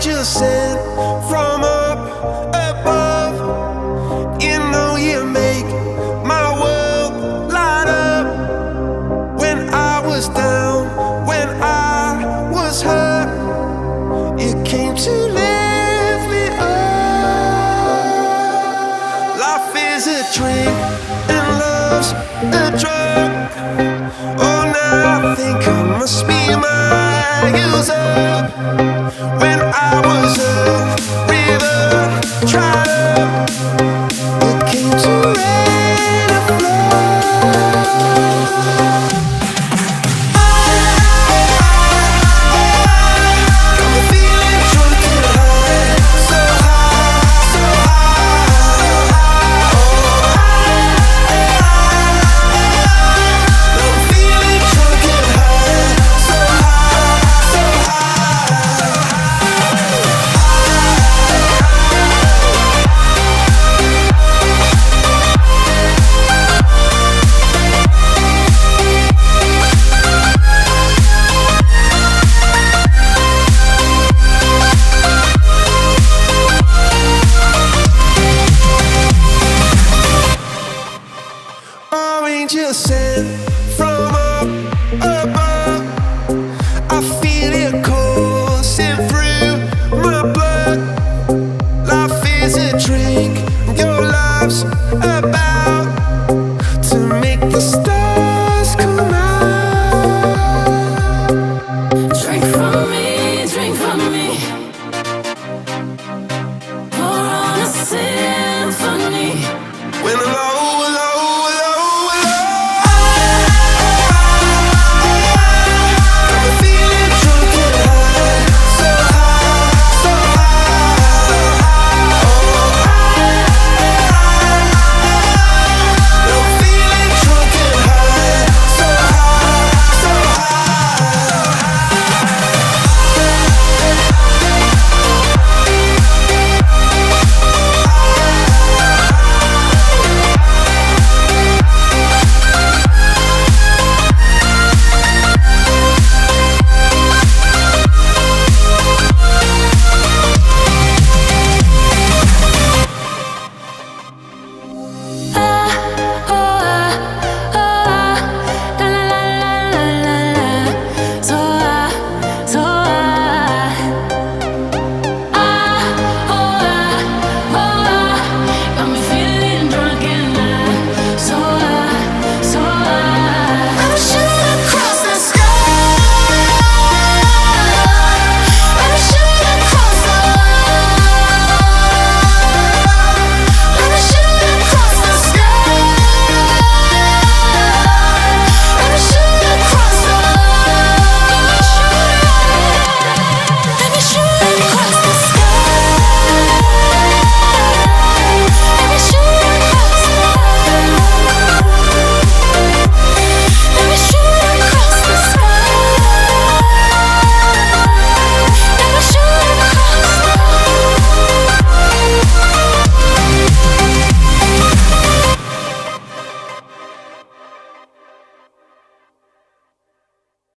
angel sent from up above. You know you make my world light up. When I was down, when I was hurt, you came to lift me up. Life is a dream and love's a drug. Oh, now I think I must be. drink your about to make the stars come out. Drink from me, drink from me. Pour on a symphony. When the